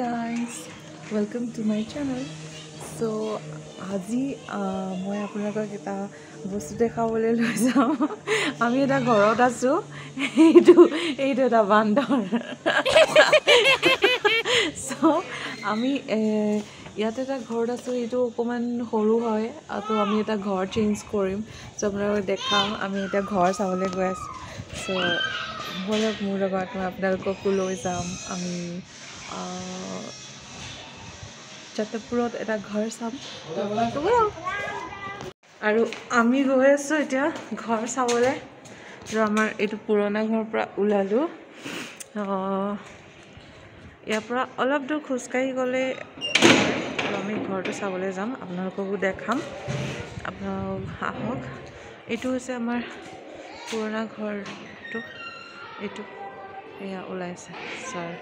Guys welcome to my channel so' আজি মই আপোনালোকক এটা বস্তু দেখাবলৈ লৈ যাওঁ আমি এটা ঘৰত আছোঁ। এইটো এইটো এটা বান্দৰ। চ' আমি ইয়াতে এটা ঘৰত আছোঁ। এইটো অকণমান সৰু হয়। আৰু আমি এটা ঘৰ চেঞ্জ কৰিম। চ' আপোনালোকক দেখাম। আমি এতিয়া ঘৰ চাবলৈ গৈ আছোঁ। চ' ব'লক মোৰ লগত মই আপোনালোককো লৈ যাম। আমি আহ, যাত্ৰাপুৰত এটা ঘৰ চাম। আৰু আমি গৈ আছোঁ এতিয়া ঘৰ চাবলৈ। আৰু আমাৰ এইটো পুৰণা ঘৰৰ পৰা ওলালোঁ। ইয়াৰ পৰা অলপ দূৰ খোজকাঢ়ি গ'লে আমি ঘৰটো চাবলৈ যাম। আপোনালোককো দেখাম। আপোনালোক আহক। এইটো হৈছে আমাৰ পুৰণা ঘৰটো। এইটো এয়া ওলাইছে ছাৰ।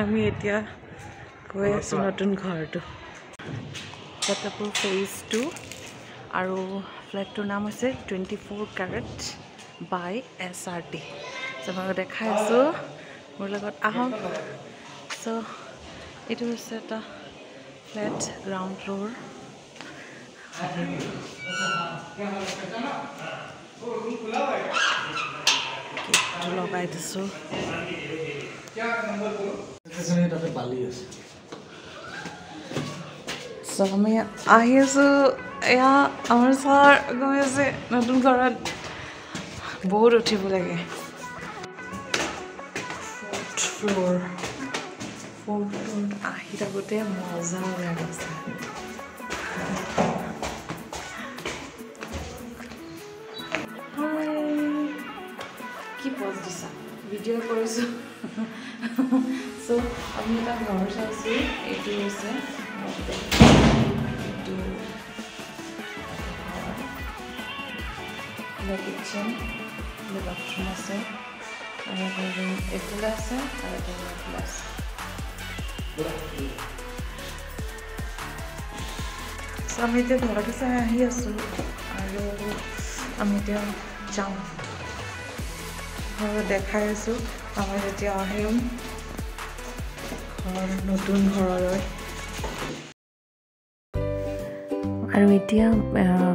আমি এতিয়া গৈ আছোঁ নতুন ঘৰটো। ফটাপুৰ ফেজ টু আৰু ফ্লেটটোৰ নাম হৈছে twenty four carat by S R T so' মই দেখাই আছোঁ। মোৰ লগত আহক। চ' এইটো হৈছে এটা ফ্লেট গ্ৰাউণ্ড ফ্ল'ৰ লগাই দিছোঁ তাতে বালি আছে আমি আহি আছোঁ। এয়া আমাৰ ছাৰ গৈ আছে। নতুন ঘৰত বহুত উঠিব লাগে। আহি থাকোঁতে মজা ভিডিঅ' কৰিছোঁ। চ' আমি এটা ঘৰ চাইছোঁ এইটো হৈছে এইটো কিটচেন বাথৰুম আছে। আৰু আছে আৰু এইফালে আছে। আমি এতিয়া ঘৰটো চাই আহি আছোঁ আৰু আমি এতিয়া যাওঁ। ঘৰত দেখাই আছোঁ। আমাৰ যেতিয়া আহিম ঘৰ নতুন ঘৰলৈ। আৰু এতিয়া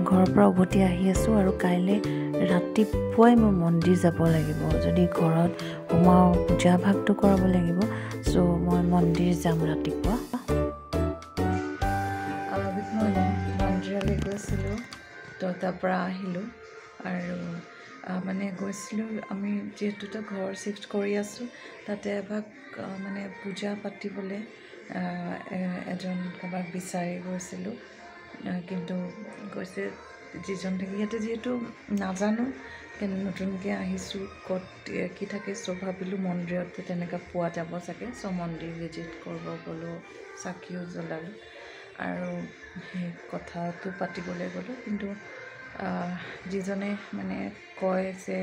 ঘৰৰ পৰা উভতি আহি আছোঁ আৰু কাইলৈ ৰাতিপুৱাই মই মন্দিৰ যাব লাগিব। যদি ঘৰত সোমাওঁ পূজা ভাগটো কৰাব লাগিব চ' মই মন্দিৰ যাম ৰাতিপুৱা। মন্দিৰলৈ গৈছিলোঁ তো তাৰ পৰা আহিলোঁ। আৰু মানে গৈছিলোঁ। আমি যিহেতু এটা ঘৰ চিফ্ট কৰি আছোঁ তাতে এভাগ মানে পূজা পাতিবলৈ এজন কাৰোবাক বিচাৰি গৈছিলোঁ। কিন্তু গৈছে যিজন থাকে ইয়াতে যিহেতু নাজানো কেনে নতুনকৈ আহিছোঁ ক'ত কি থাকে চ' ভাবিলোঁ মন্দিৰতে তেনেকৈ পোৱা যাব চাগে। চ' মন্দিৰ ভিজিট কৰিব গ'লোঁ চাকিও জ্বলালোঁ। আৰু সেই কথাটো পাতিবলৈ গ'লোঁ কিন্তু যিজনে মানে কয় যে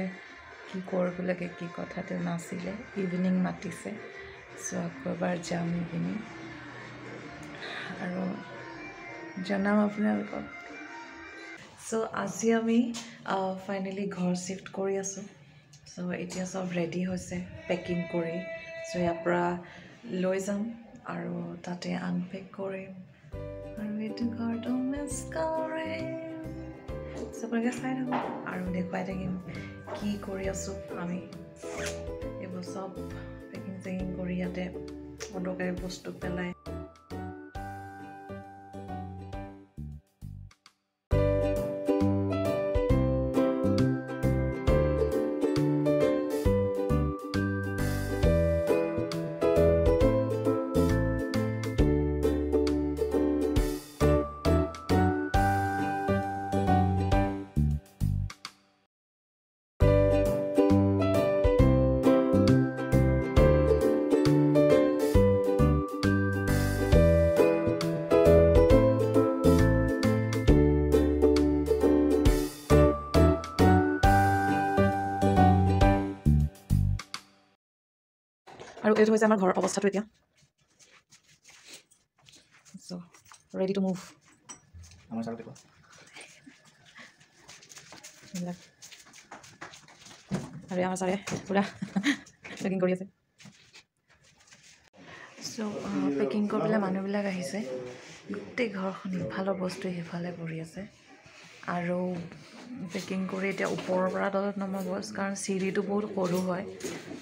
কি কৰিব লাগে কি কথা তেওঁ নাছিলে ইভিনিং মাতিছে। চ' আকৌ এবাৰ যাম ইভিনিং আৰু জনাম আপোনালোকক। চ' আজি আমি ফাইনেলি ঘৰ চিফ্ট কৰি আছোঁ। চ' এতিয়া চব ৰেডি হৈছে পেকিং কৰি। চ' ইয়াৰ পৰা লৈ যাম আৰু তাতে আনপেক কৰিম। আৰু এইটো ঘৰটো মিছ কৰিম আপোনালোকে চাই থাকক আৰু দেখুৱাই থাকিম কি কৰি আছোঁ আমি। এইবোৰ চব পেকিং চেকিং কৰি ইয়াতে অদৰকাৰী বস্তু পেলাই। এইটো হৈছে আমাৰ ঘৰৰ অৱস্থাটো এতিয়া। চ' ৰেডি টু মুভ আৰু আমাৰ ছাৰে পূৰা পেকিং কৰি আছে। চ' পেকিং কৰিবলৈ মানুহবিলাক আহিছে। গোটেই ঘৰখন ইফালৰ বস্তু সিফালে পৰি আছে। আৰু পেকিং কৰি এতিয়া ওপৰৰ পৰা তলত নমাব। কাৰণ চিৰিটো বহুত সৰু হয়।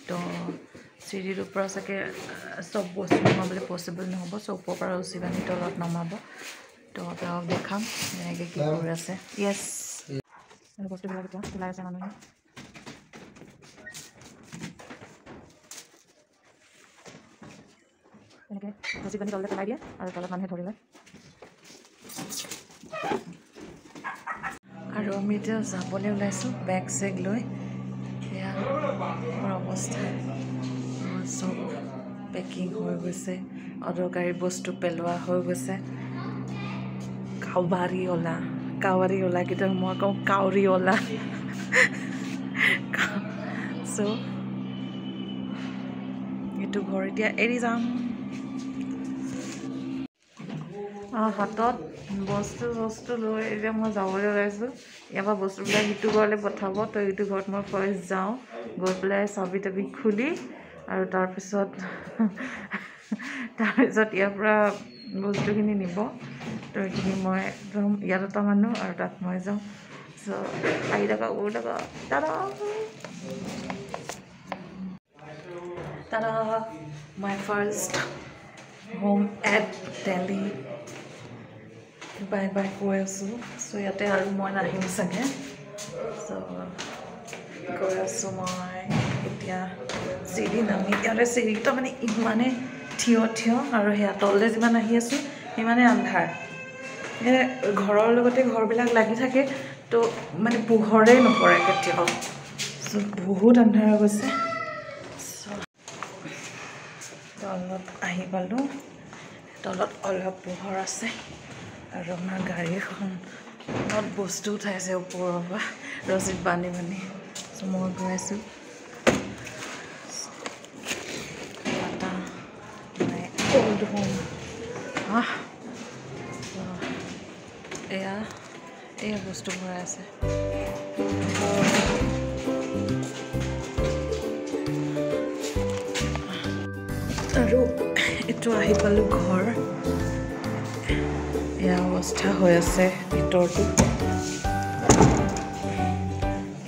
তো চিৰিটোৰ পৰা চাগে চব বস্তু নমাবলৈ পচিবল নহ'ব চ' ওপৰৰ পৰা উচি বান্ধি তলত নমাব। তো তেওঁক দেখাম এনেকৈ কি কৰি আছে। য়েছ বস্তুবিলাক এতিয়া ওলাই আছে মানুহে। এনেকৈ ৰছী বান্ধি তললৈ পেলাই দিয়ে আৰু তলত মানুহে ধৰি লয় আৰু আমি এতিয়া যাবলৈ ওলাইছোঁ বেগ চেগ লৈ। এয়া অৱস্থা। পেকিং হৈ গৈছে। অদৰকাৰী বস্তু পেলোৱা হৈ গৈছে। কাউবাৰী অলা কাৱাৰী অলা কেতিয়াবা মই কওঁ কাউৰী অলা চ' এইটো ঘৰ এতিয়া এৰি যাম। হাতত বস্তু চস্তু লৈ এতিয়া মই যাবলৈ ওলাইছোঁ। ইয়াৰ পৰা বস্তুবিলাক ইটো ঘৰলৈ পঠাব। তো ইটো ঘৰত মই ফাৰ্ষ্ট যাওঁ। গৈ পেলাই চাবি তাবি খুলি আৰু তাৰপিছত তাৰপিছত ইয়াৰ পৰা বস্তুখিনি নিব। তো এইখিনি মই একদম ইয়াত এটা মানুহ আৰু তাত মই যাওঁ। চ' আহি থকা উৰি থকা। দাদা দাদা my first home at Delhi bye bye কৈ আছোঁ। চ' ইয়াতে আৰু মই নাহিম চাগে। চ' গৈ আছোঁ মই এতিয়া। চিৰি নামি ইয়াতে চিৰিকেইটা মানে ইমানে থিয় থিয় আৰু সেয়া তললৈ যিমান আহি আছোঁ সিমানে আন্ধাৰ। মানে ঘৰৰ লগতে ঘৰবিলাক লাগি থাকে তো মানে পোহৰেই নপৰে কেতিয়াও। বহুত আন্ধাৰ হৈ গৈছে। তলত আহি পালোঁ। তলত অলপ পোহৰ আছে আৰু আমাৰ গাড়ীখনত বস্তু উঠাইছে ওপৰৰ পৰা ৰছীত বান্ধি বান্ধি। মই গৈ আছোঁ টাটা মাই আহ চ' এয়া এয়া বস্তু ভৰাই আছে। আৰু এইটো আহি পালোঁ ঘৰ। এয়া অৱস্থা হৈ আছে ভিতৰটো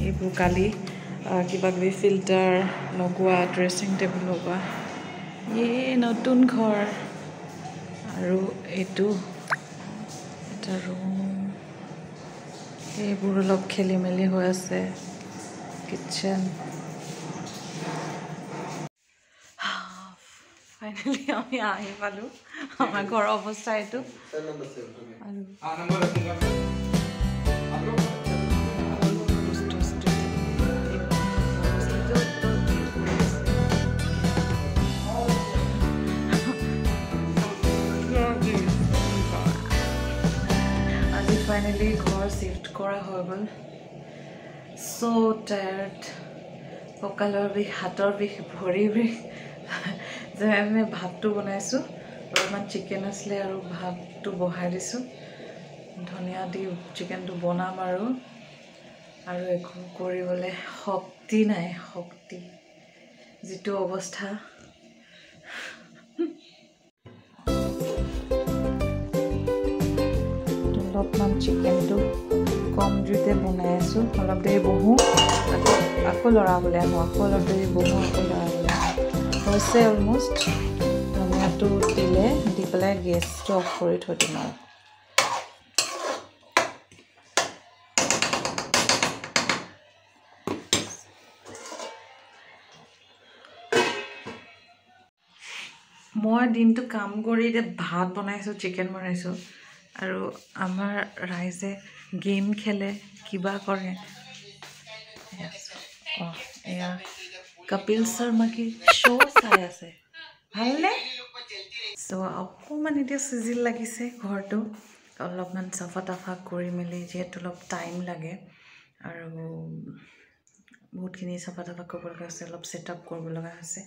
এইবোৰ কালি আহ, কিবা কিবি ফিল্টাৰ লগোৱা ড্ৰেছিং টেবুল লগোৱা। এই নতুন ঘৰ। আৰু এইটো এটা ৰুম এইবোৰ অলপ খেলি মেলি হৈ আছে। কিটচেন ফাইনেলি আমি আহি পালোঁ। আমাৰ ঘৰৰ অৱস্থা এইটো। আৰু ফাইনেলি ঘৰ চিফ্ট কৰা হৈ গ'ল। চ' টায়াৰ্ড কঁকালৰ বিষ হাতৰ বিষ ভৰিৰ বিষ যে আমি ভাতটো বনাইছোঁ অলপমান চিকেন আছিলে আৰু ভাতটো বহাই দিছোঁ। ধনিয়া দি চিকেনটো বনাম আৰু। আৰু একো কৰিবলৈ শক্তি নাই শক্তি। যিটো অৱস্থা। অলপমান চিকেনটো কম জুইতে বনাই আছোঁ অলপ দেৰি বহোঁ। আকৌ আকৌ লৰাবলৈ আহোঁ আকৌ অলপ দেৰি বহোঁ আকৌ লৰাবলৈ হৈছে অলমষ্ট ধনিয়াটো দিলে দি পেলাই গেছটো অফ কৰি থৈ দিম আৰু। মই দিনটো কাম কৰি এতিয়া ভাত বনাইছোঁ চিকেন বনাইছোঁ আৰু আমাৰ ৰাইজে গেম খেলে কিবা কৰে। এয়া কপিল শৰ্মা কি শ্ব' চাই আছে। ভালনে? চ' অকণমান এতিয়া চিজিল লাগিছে ঘৰটো। অলপমান চাফা তাফা কৰি মেলি যিহেতু অলপ টাইম লাগে আৰু বহুতখিনি চাফা তাফা কৰিব লগা হৈছে অলপ ছেট আপ কৰিব লগা হৈছে।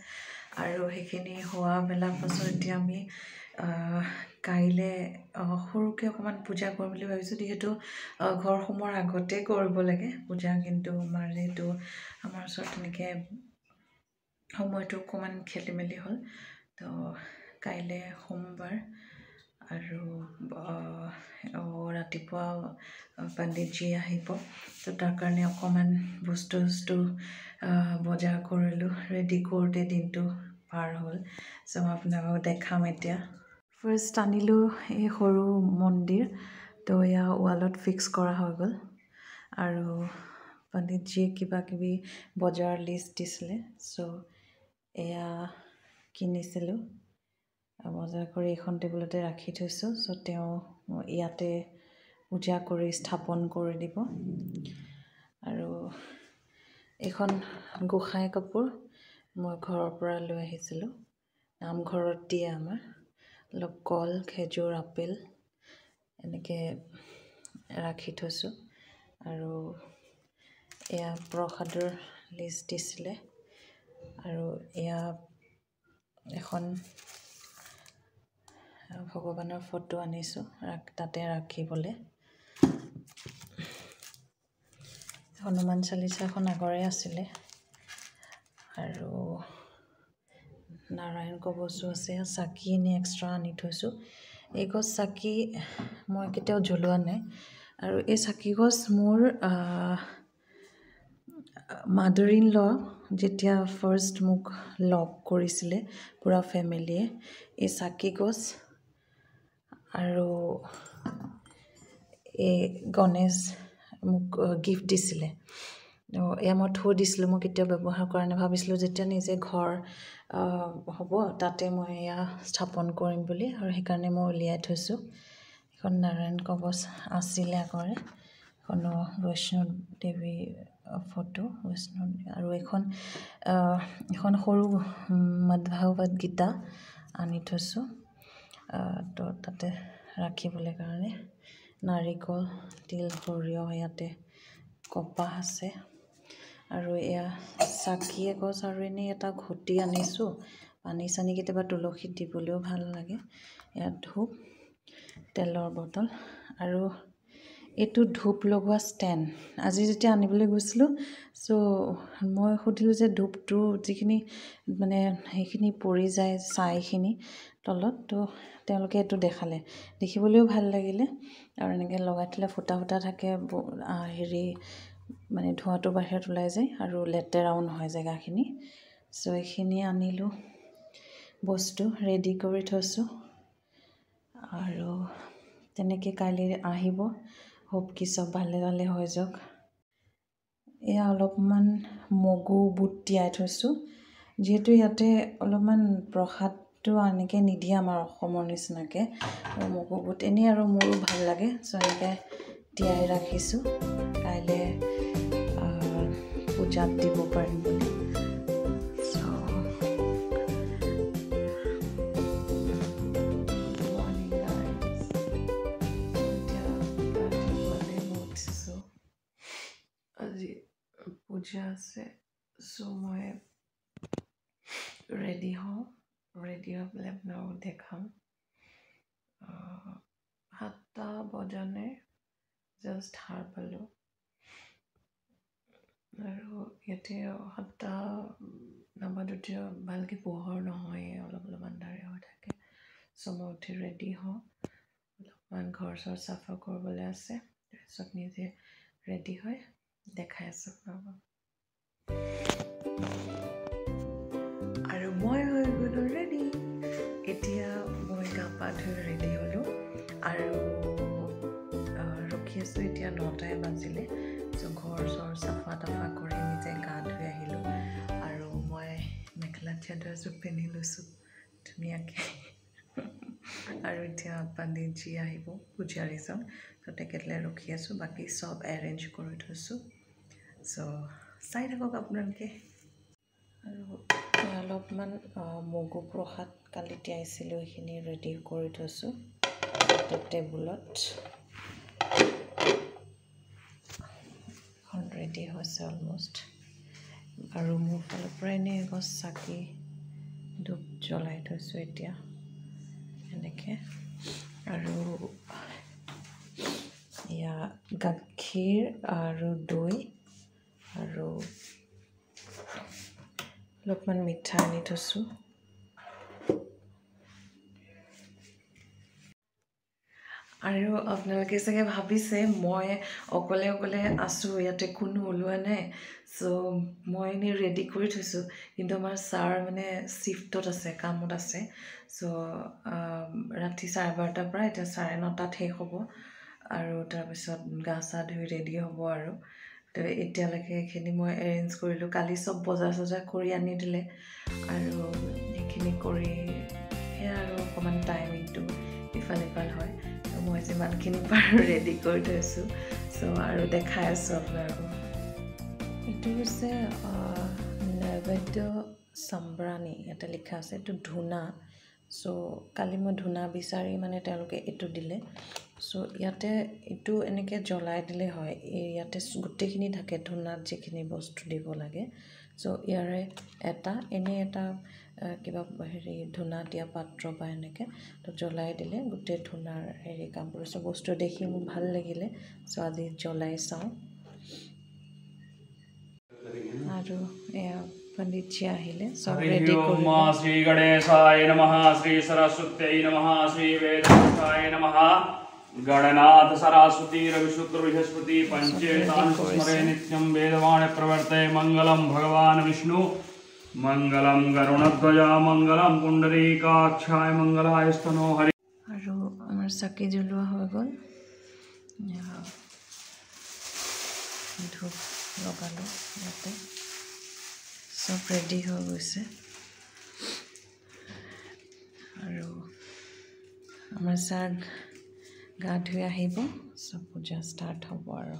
আৰু সেইখিনি হোৱা মেলাৰ পাছত এতিয়া আমি কাইলৈ সৰুকৈ অকণমান পূজা কৰিম বুলি ভাবিছোঁ। যিহেতু ঘৰ সোমোৱাৰ আগতে কৰিব লাগে পূজা কিন্তু আমাৰ যিহেতু আমাৰ ওচৰত তেনেকৈ সময়টো অকণমান খেলি মেলি হ'ল। তো কাইলৈ সোমবাৰ আৰু ৰাতিপুৱা পণ্ডিতজী আহিব। তো তাৰ কাৰণে অকণমান বস্তু চস্তু বজাৰ কৰিলোঁ। ৰেডি কৰোঁতে দিনটো পাৰ হ'ল। চ' মই আপোনালোকক দেখাম এতিয়া। ফাৰ্ষ্ট আনিলোঁ এই সৰু মন্দিৰ তো এয়া ৱালত ফিক্স কৰা হৈ গ'ল। আৰু পণ্ডিতজীয়ে কিবা কিবি বজাৰ লিষ্ট দিছিলে চ' এয়া কিনিছিলোঁ। বজাৰ কৰি এইখন টেবুলতে ৰাখি থৈছোঁ চ' তেওঁ ইয়াতে পূজা কৰি স্থাপন কৰি দিব। আৰু এইখন গোঁসাই কাপোৰ মই ঘৰৰ পৰা লৈ আহিছিলোঁ নামঘৰত দিয়ে আমাৰ। অলপ কল খেজুৰ আপেল এনেকৈ ৰাখি থৈছোঁ। আৰু এয়া প্ৰসাদৰ লিষ্ট দিছিলে। আৰু এয়া এখন ভগৱানৰ ফটো আনিছোঁ তাতে ৰাখিবলৈ। হনুমান চালিচাখন আগৰে আছিলে। আৰু নাৰায়ণ কবচো আছে চাকি এনেই এক্সট্ৰা আনি থৈছোঁ। এই গছ চাকি মই কেতিয়াও জ্বলোৱা নাই। আৰু এই চাকি গছ মোৰ মাদাৰ ইন ল যেতিয়া ফাৰ্ষ্ট মোক লগ কৰিছিলে পূৰা ফেমিলিয়ে এই চাকি গছ আৰু এই গণেশ মোক গিফ্ট দিছিলে। এয়া মই থৈ দিছিলোঁ মই কেতিয়াও ব্যৱহাৰ কৰা নাই। ভাবিছিলোঁ যেতিয়া নিজে ঘৰ হ'ব তাতে মই এয়া স্থাপন কৰিম বুলি আৰু সেইকাৰণে মই উলিয়াই থৈছোঁ। এখন নাৰায়ণ কবচ আছিলে আগৰে। এখনো বৈষ্ণৱ দেৱী ফটো বৈষ্ণৱ আৰু এখন এখন সৰু মদভাগৱত গীতা আনি থৈছোঁ। তো তাতে ৰাখিবলৈ কাৰণে নাৰিকল তিল সৰিয়হ ইয়াতে কপাহ আছে। আৰু এয়া চাকি এগছ আৰু এনেই এটা ঘটি আনিছোঁ। পানী চানী কেতিয়াবা তুলসীত দিবলৈও ভাল লাগে। ইয়াত ধূপ তেলৰ বটল আৰু এইটো ধূপ লগোৱা ষ্টেণ্ড। আজি যেতিয়া আনিবলৈ গৈছিলোঁ চ' মই সুধিলোঁ যে ধূপটো যিখিনি মানে সেইখিনি পৰি যায় ছাইখিনি তলত তো তেওঁলোকে এইটো দেখালে। দেখিবলৈও ভাল লাগিলে। আৰু এনেকৈ লগাই থ'লে ফুটা ফুটা থাকে হেৰি মানে ধোঁৱাটো বাহিৰত ওলাই যায় আৰু লেতেৰাও নহয় জেগাখিনি। চ' এইখিনি আনিলোঁ বস্তু ৰেডি কৰি থৈছোঁ। আৰু তেনেকৈ কাইলৈ আহিব। হোপ কি চব ভালে ভালে হৈ যাওক। এয়া অলপমান মগু বুট তিয়াই থৈছোঁ। যিহেতু ইয়াতে অলপমান প্ৰসাদটো এনেকৈ নিদিয়ে আমাৰ অসমৰ নিচিনাকৈ। মগু বুট এনেই আৰু মোৰো ভাল লাগে চ' এনেকৈ তিয়াই ৰাখিছোঁ। কাইলৈ পূজাত দিব পাৰিম বুলি আজি পূজা আছে চ' মই ৰেডি হওঁ ৰেডি হৈ পেলাই আপোনালোকক দেখাম সাতটা বজানে জাষ্ট সাৰ পালোঁ আৰু ইয়াতে সাতটা নাবাজোতে ভালকৈ পোহৰ নহয় অলপ অলপ আন্ধাৰে হৈ থাকে। চ' মই উঠি ৰেডি হওঁ। অলপমান ঘৰ চৰ চাফা কৰিবলৈ আছে। তাৰপিছত নিজে ৰেডি হৈ দেখাই আছোঁ আপোনালোকক। আৰু মই হৈ গ'লোঁ ৰেডি এতিয়া মই গা পা ধুই ৰেডি হ'লোঁ। আৰু ৰখি আছোঁ এতিয়া নটাই বাজিলে। ঘৰ চৰ চাফা তাফা কৰি নিজে গা ধুই আহিলোঁ আৰু মই মেখেলা চাদৰ এযোৰ পিন্ধি লৈছোঁ ধুনীয়াকৈ আৰু এতিয়া পণ্ডিতজী আহিব পূজাৰীজন ত' তেখেতলৈ ৰখি আছোঁ বাকী চব এৰেঞ্জ কৰি থৈছোঁ চ' চাই থাকক আপোনালোকে আৰু অলপমান মগু প্ৰসাদ কালি তিয়াইছিলোঁ সেইখিনি ৰেডি কৰি থৈছোঁ টেবুলত এখন ৰেডি হৈছে অলমষ্ট আৰু মোৰ ফালৰ পৰা এনেই এগছ চাকি ধূপ জ্বলাই থৈছোঁ এতিয়া এনেকৈ। আৰু এয়া গাখীৰ আৰু দৈ আৰু অলপমান মিঠা আনি থৈছোঁ। আৰু আপোনালোকে চাগে ভাবিছে মই অকলে অকলে আছোঁ ইয়াতে কোনো ওলোৱা নাই। চ' মই এনেই ৰেডি কৰি থৈছোঁ। কিন্তু আমাৰ ছাৰ মানে শ্বিফ্টত আছে কামত আছে। চ' ৰাতি চাৰে বাৰটাৰ পৰা এতিয়া চাৰে নটাত শেষ হ'ব। আৰু তাৰপিছত গা চা ধুই ৰেডি হ'ব আৰু। তো এতিয়ালৈকে এইখিনি মই এৰেঞ্জ কৰিলোঁ। কালি চব বজাৰ চজাৰ কৰি আনি দিলে। আৰু সেইখিনি কৰি সেয়া আৰু অকণমান টাইমিংটো ইফাল সিফাল হয়। মই যিমানখিনি পাৰোঁ ৰেডি কৰি থৈছোঁ। চ' আৰু দেখাই আছোঁ আপোনালোকক। এইটো হৈছে নৈবেদ্য চাম্ব্ৰাণী ইয়াতে লিখা আছে এইটো ধূনা। চ' কালি মই ধূনা বিচাৰি মানে তেওঁলোকে এইটো দিলে। চ' ইয়াতে এইটো এনেকৈ জ্বলাই দিলে হয়। এই ইয়াতে গোটেইখিনি থাকে ধূনাত যিখিনি বস্তু দিব লাগে। চ' ইয়াৰে এটা এনেই এটা কিবা হেৰি ধূনা দিয়া পাত্ৰ বা এনেকৈ তো জ্বলাই দিলে গোটেই ধূনাৰ হেৰি কাম কৰিছে বস্তু দেখি মোৰ ভাল লাগিলে চ' আজি জ্বলাই চাওঁ আৰু এয়া পণ্ডিতজী আহিলে চব ৰেডি हरि ओम কৰিলে श्री गणेशाय नमः श्री सरस्वत्यै नमः श्री वेदांताय नमः गणनाथ सरस्वती रविशुक्र बृहस्पति पंचेतान स्मरे नित्यं वेदवाण प्रवर्तय मंगलम भगवान विष्णु মংগলম গৰুণধ্বজা মংগলম কুণ্ডলী কাক্ষায় স্তনো হৰি আৰ আমাৰ চাকি জ্বলোৱা হৈ গ'ল। ধূপ লগালো ইয়াতে। সব রেডি হয়ে গেছে। আর আমার চাক গা ধুই আহিব চব পূজা ষ্টাৰ্ট হব আৰু।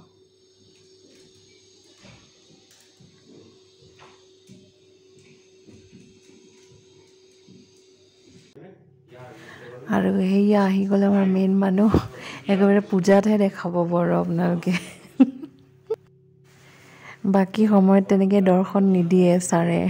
আৰু সেয়া আহি গ'লে আমাৰ মেইন মানুহ। একেবাৰে পূজাতহে দেখাব বাৰু আপোনালোকে। বাকী সময়ত তেনেকৈ দৰ্শন নিদিয়ে ছাৰে।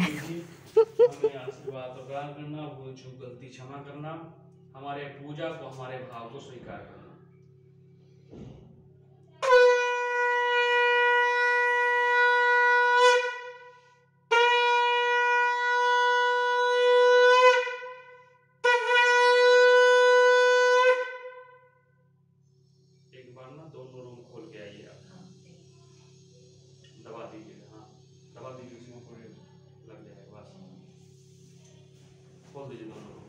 खोल दीजिए दोनों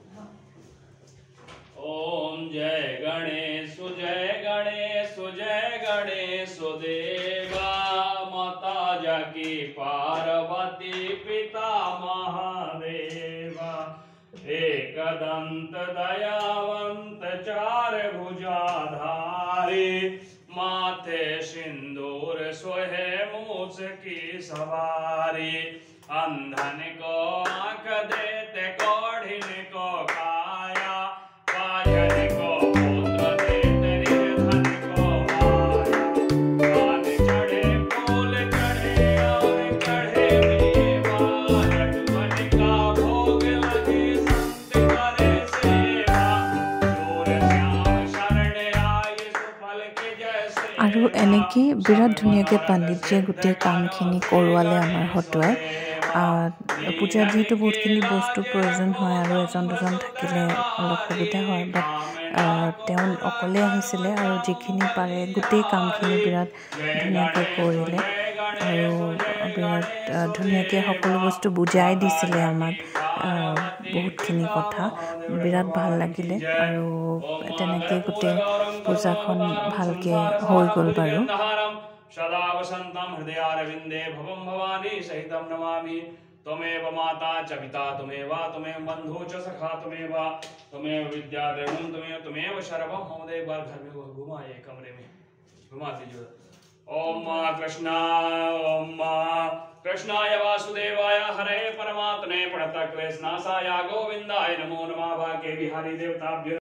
ओम जय गणेश जय गणेश जय गणेश, देवा माता जाकी पार्वती पिता महादेवा। एकदंत दयावंत चार भुजाधारी, माथे सिंदूर सोहे मूस की सवारी। अंधन को आँख देते ধুনীয়াকৈ পাণ্ডিতজীয়ে গোটেই কামখিনি কৰোৱালে আমাৰ হতুৱাই পূজাত যিহেতু বহুতখিনি বস্তুৰ প্ৰয়োজন হয় আৰু এজন দুজন থাকিলে অলপ সুবিধা হয় বাট তেওঁ অকলে আহিছিলে আৰু যিখিনি পাৰে গোটেই কামখিনি বিৰাট ধুনীয়াকৈ কৰিলে আৰু বিৰাট ধুনীয়াকৈ সকলো বস্তু বুজাই দিছিলে আমাক বহুতখিনি কথা। বিৰাট ভাল লাগিলে আৰু তেনেকৈ গোটেই পূজাখন ভালকৈ হৈ গ'ল বাৰু। सदा वसन्तं हृदयारविन्दे भवं भवानी सहितं नमामि त्वमेव माता च पिता त्वमेव त्वमेव बन्धु च सखा त्वमेव त्वमेव विद्या द्रविणं त्वमेव त्वमेव शरवं महोदय एक बार घर में वो घुमाइए कमरे में घुमा दीजिए ओम माँ कृष्णा ओम माँ कृष्णाय वासुदेवाय हरे परमात्मे प्रणत क्लेशनाशाय गोविन्दाय नमो नमः भाग्ये बिहारी देवताभ्यो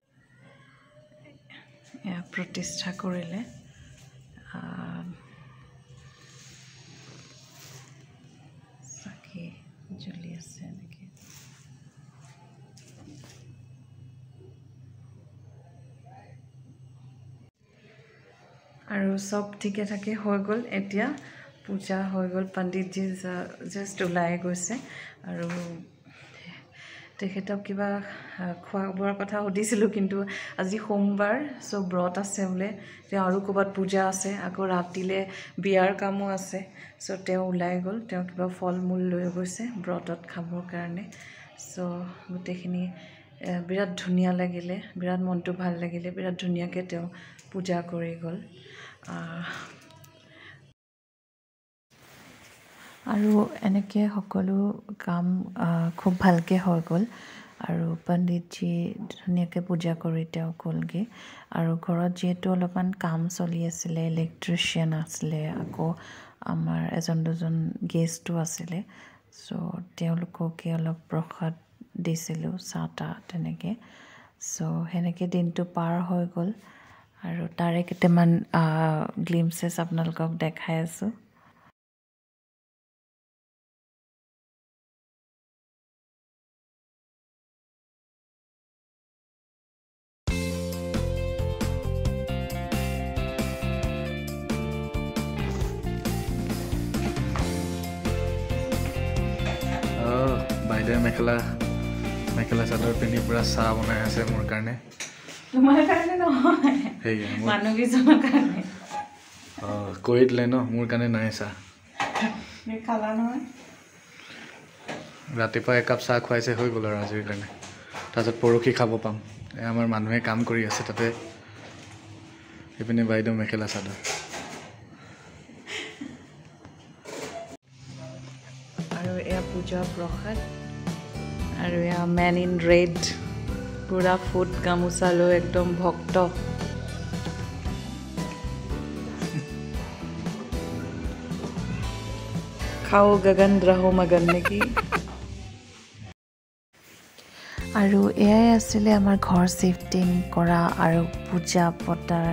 এয়া প্ৰতিষ্ঠা কৰিলে আৰু চব ঠিকে ঠাকে হৈ গ'ল। এতিয়া পূজা হৈ গ'ল। পণ্ডিতজী জাষ্ট ওলাই গৈছে আৰু তেখেতক কিবা খোৱা বোৱাৰ কথা সুধিছিলোঁ কিন্তু আজি সোমবাৰ চ' ব্ৰত আছে বোলে। তেওঁ আৰু ক'ৰবাত পূজা আছে। আকৌ ৰাতিলৈ বিয়াৰ কামো আছে। চ' তেওঁ ওলাই গ'ল। তেওঁ কিবা ফল মূল লৈ গৈছে ব্ৰতত খাবৰ কাৰণে। চ' গোটেইখিনি বিৰাট ধুনীয়া লাগিলে। বিৰাট মনটো ভাল লাগিলে। বিৰাট ধুনীয়াকৈ তেওঁ পূজা কৰি গ'ল। আৰু এনেকৈ সকলো কাম খুব ভালকৈ হৈ গ'ল। আৰু পণ্ডিতজী ধুনীয়াকৈ পূজা কৰি তেওঁ গ'লগৈ। আৰু ঘৰত যিহেতু অলপমান কাম চলি আছিলে ইলেক্ট্ৰিচিয়ান আছিলে আকৌ আমাৰ এজন দুজন গেষ্টো আছিলে। চ' তেওঁলোককে অলপ প্ৰসাদ দিছিলোঁ চাহ তাহ তেনেকৈ। চ' সেনেকৈ দিনটো পাৰ হৈ গ'ল। আৰু তাৰে কেইটামান গ্লিমছেছ আপোনালোকক দেখাই আছোঁ। বাইদেৱে মেখেলা মেখেলা চাদৰ পিন্ধি পূৰা চাহ বনাই আছে মোৰ কাৰণে। তোমাৰ কাৰণে নহয় কাৰণে। কৰি দিলে ন মোৰ কাৰণে নাই চাহ। খালা নহয়। ৰাতিপুৱা একাপ চাহ খুৱাইছে হৈ গ'ল আৰু আজিৰ কাৰণে। তাৰপিছত পৰহি খাব পাম। এই আমাৰ মানুহে কাম কৰি আছে তাতে। সেইপিনে বাইদেউ মেখেলা চাদৰ। আৰু এয়া পূজা প্ৰসাদ আৰু এয়া মেন ইন ৰেড পূৰা ফুট গামোচা লৈ একদম ভক্ত। খাও গগন ৰহো মগন নেকি আৰু এয়াই আছিলে আমাৰ ঘৰ চিফটিং কৰা আৰু পূজা পতাৰ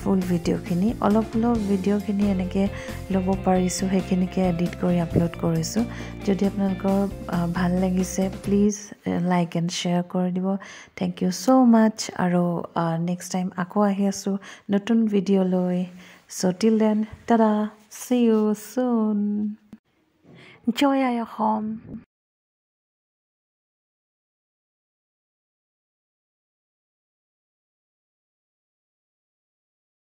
ফুল ভিডিঅ'খিনি অলপ অলপ ভিডিঅ'খিনি এনেকৈ ল'ব পাৰিছোঁ সেইখিনিকে এডিট কৰি আপলোড কৰিছোঁ। যদি আপোনালোকৰ ভাল লাগিছে প্লিজ লাইক এণ্ড শ্বেয়াৰ কৰি দিব। থেংক ইউ ছ' মাছ আৰু নেক্সট টাইম আকৌ আহি আছোঁ নতুন ভিডিঅ' লৈ। চ' টিল দেন দাদা চি ইউ চুন জয় আই অসম